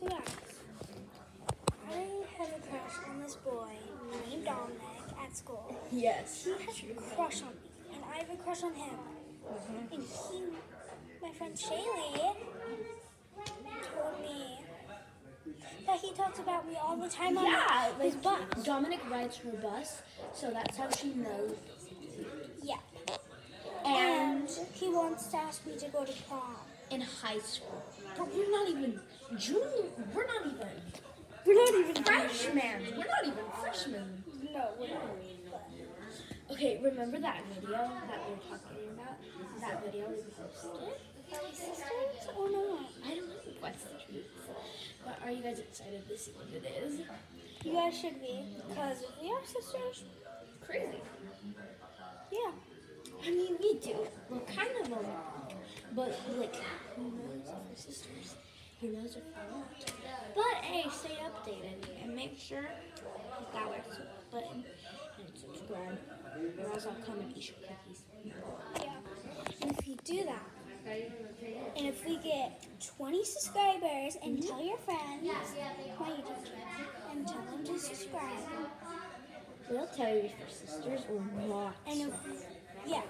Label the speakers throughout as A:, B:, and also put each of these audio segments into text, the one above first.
A: So guys, I have a crush on this boy named Dominic at school.
B: Yes.
A: He has a crush on me, and I have a crush on him. Mhm. And he, my friend Shaylee, told me that he talks about me all the time on
B: Yeah,
A: his
B: like
A: bus.
B: Dominic rides her bus, so that's how she knows.
A: Yeah.
B: And
A: And he wants to ask me to go to prom.
B: in high school, but we're not even junior. We're not even
A: We're not even
B: freshmen. We're not even freshmen.
A: No, we're not.
B: Okay, remember that video that we were talking about? That video we posted?
A: Sisters or oh, not?
B: I don't know what's the truth. But are you guys excited to see what it is?
A: You guys should be, because we are sisters,
B: Crazy.
A: yeah.
B: I mean, we do. We're kind of alike. But, like, who knows if we're sisters? Who knows if not? But, hey, stay updated and make sure hit that like button and subscribe. Or else I'll come and eat your cookies.
A: Yeah. And if you do that, and if we get 20 subscribers and mm-hmm. tell your friends my YouTube channel and tell them to subscribe,
B: We'll tell you if you're sisters or not.
A: and if, yeah.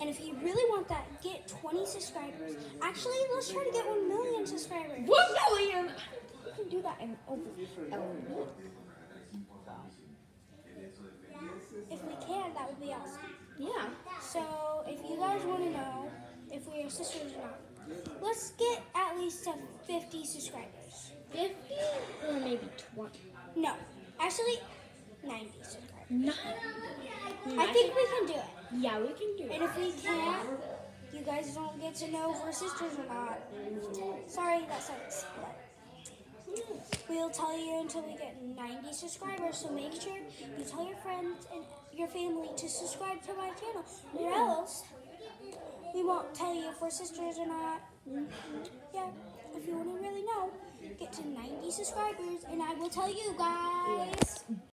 A: And if you really want that, get 20 subscribers. Actually, let's try to get 1 million subscribers.
B: One million! We can do that in over a week.
A: If we can, that would be awesome.
B: Yeah.
A: So, if you guys want to know if we are sisters or not, let's get at least 50 subscribers.
B: 50 or maybe 20.
A: No, actually, 90 subscribers.
B: Nine.
A: I think we can do it.
B: Yeah, we can do it.
A: And if we can't, you guys don't get to know if we're sisters or not. Sorry, that sucks. We'll tell you until we get 90 subscribers. So make sure you tell your friends and your family to subscribe to my channel, or else we won't tell you if we're sisters or not. Yeah, if you want to really know, get to 90 subscribers, and I will tell you guys.